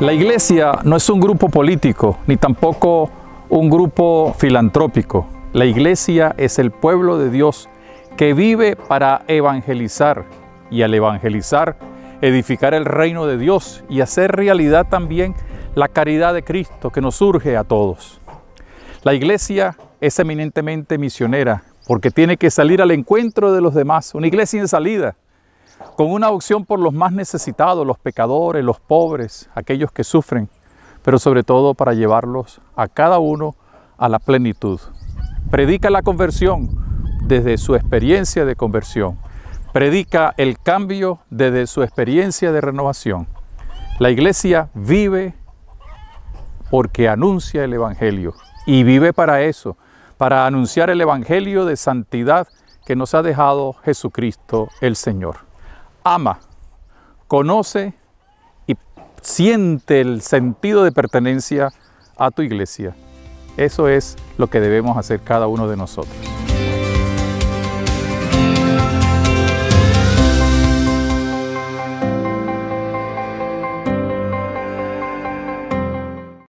La iglesia no es un grupo político, ni tampoco un grupo filantrópico. La iglesia es el pueblo de Dios que vive para evangelizar y al evangelizar edificar el reino de Dios y hacer realidad también la caridad de Cristo que nos surge a todos. La iglesia es eminentemente misionera porque tiene que salir al encuentro de los demás, una iglesia en salida con una opción por los más necesitados, los pecadores, los pobres, aquellos que sufren, pero sobre todo para llevarlos a cada uno a la plenitud. Predica la conversión desde su experiencia de conversión. Predica el cambio desde su experiencia de renovación. La iglesia vive porque anuncia el Evangelio y vive para eso, para anunciar el Evangelio de santidad que nos ha dejado Jesucristo el Señor ama, conoce y siente el sentido de pertenencia a tu iglesia. Eso es lo que debemos hacer cada uno de nosotros.